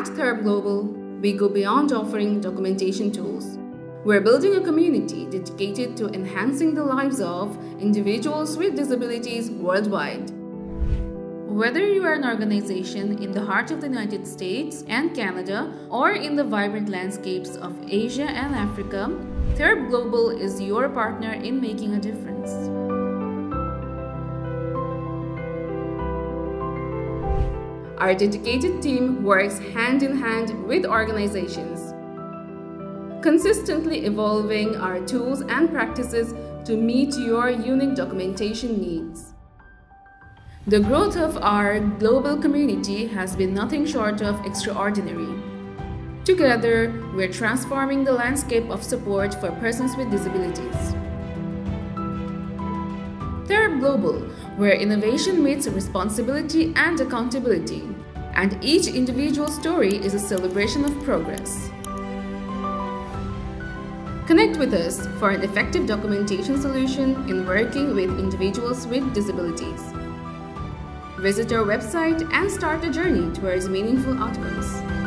At Therap Global, we go beyond offering documentation tools. We're building a community dedicated to enhancing the lives of individuals with disabilities worldwide. Whether you are an organization in the heart of the United States and Canada or in the vibrant landscapes of Asia and Africa, Therap Global is your partner in making a difference. Our dedicated team works hand in hand with organizations, consistently evolving our tools and practices to meet your unique documentation needs. The growth of our global community has been nothing short of extraordinary. Together, we're transforming the landscape of support for persons with disabilities. Therap Global, where innovation meets responsibility and accountability, and each individual story is a celebration of progress. Connect with us for an effective documentation solution in working with individuals with disabilities. Visit our website and start a journey towards meaningful outcomes.